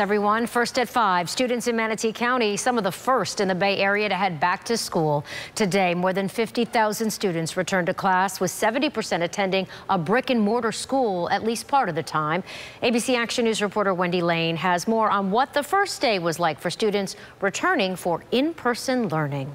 Everyone, first at five, students in Manatee County, some of the first in the Bay Area to head back to school. Today, more than 50,000 students returned to class, with 70% attending a brick and mortar school at least part of the time. ABC Action News reporter Wendi Lane has more on what the first day was like for students returning for in-person learning.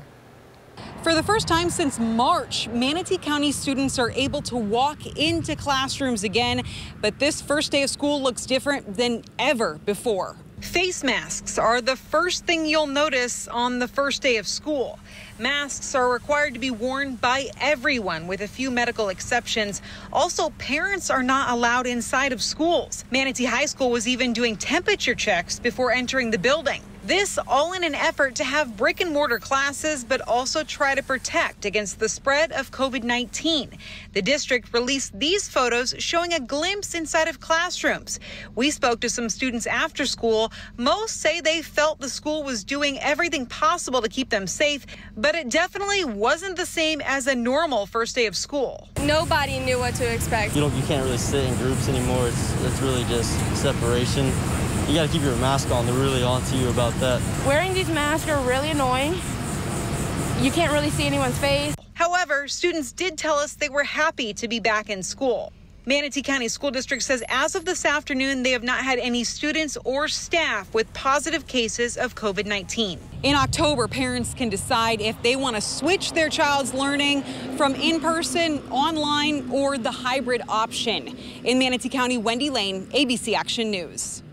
For the first time since March, Manatee County students are able to walk into classrooms again, but this first day of school looks different than ever before. Face masks are the first thing you'll notice on the first day of school. Masks are required to be worn by everyone, with a few medical exceptions. Also, parents are not allowed inside of schools. Manatee High School was even doing temperature checks before entering the building. This all in an effort to have brick and mortar classes, but also try to protect against the spread of COVID 19. The district released these photos showing a glimpse inside of classrooms. We spoke to some students after school. Most say they felt the school was doing everything possible to keep them safe, but it definitely wasn't the same as a normal first day of school. Nobody knew what to expect. You know, you can't really sit in groups anymore. It's, it's really just separation you got to keep your mask on. They're really onto you about that. Wearing these masks are really annoying. You can't really see anyone's face. However, students did tell us they were happy to be back in school. Manatee County School District says as of this afternoon, they have not had any students or staff with positive cases of COVID 19. In October, parents can decide if they want to switch their child's learning from in person, online, or the hybrid option. In Manatee County, Wendi Lane, ABC Action News.